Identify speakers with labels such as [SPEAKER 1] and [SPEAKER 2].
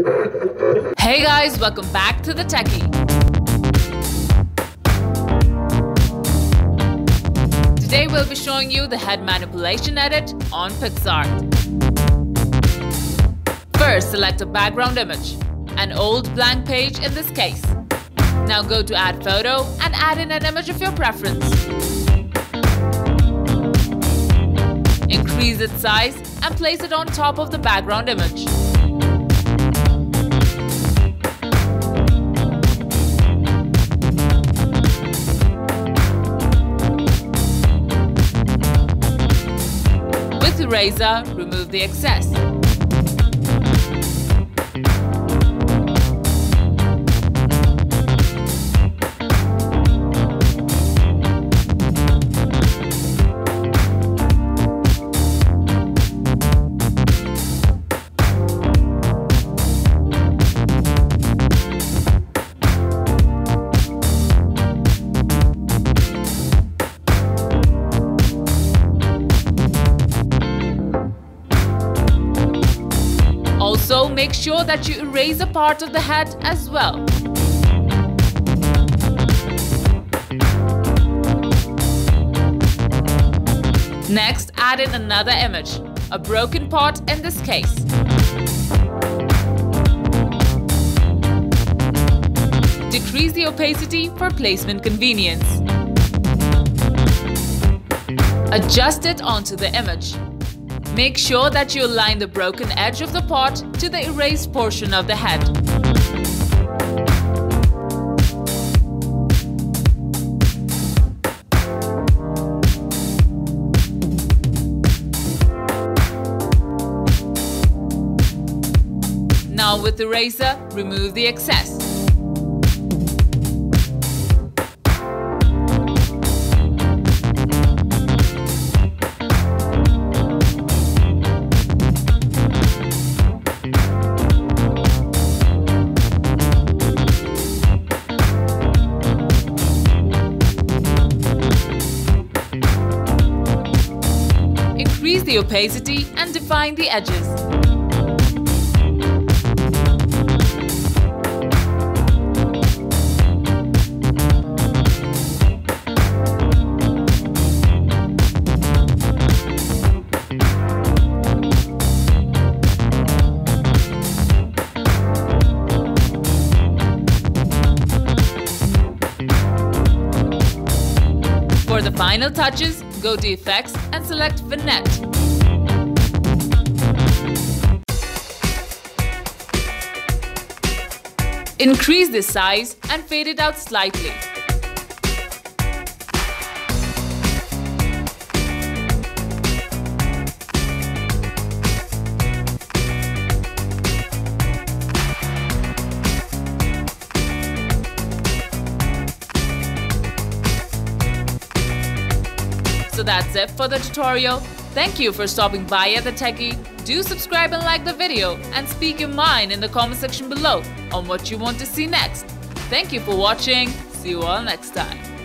[SPEAKER 1] Hey guys, welcome back to the Techy. Today we'll be showing you the head manipulation edit on PicsArt. First, select a background image, an old blank page in this case. Now go to add photo and add in an image of your preference. Increase its size and place it on top of the background image. Eraser, remove the excess. Also, make sure that you erase a part of the head as well. Next, add in another image, a broken part in this case. Decrease the opacity for placement convenience. Adjust it onto the image. Make sure that you align the broken edge of the pot to the erased portion of the head. Now with the eraser, remove the excess. Increase the opacity and define the edges. For the final touches, go to Effects and select Vignette. Increase the size and fade it out slightly. So that's it for the tutorial. Thank you for stopping by at the Techy. Do subscribe and like the video and speak your mind in the comment section below on what you want to see next. Thank you for watching. See you all next time.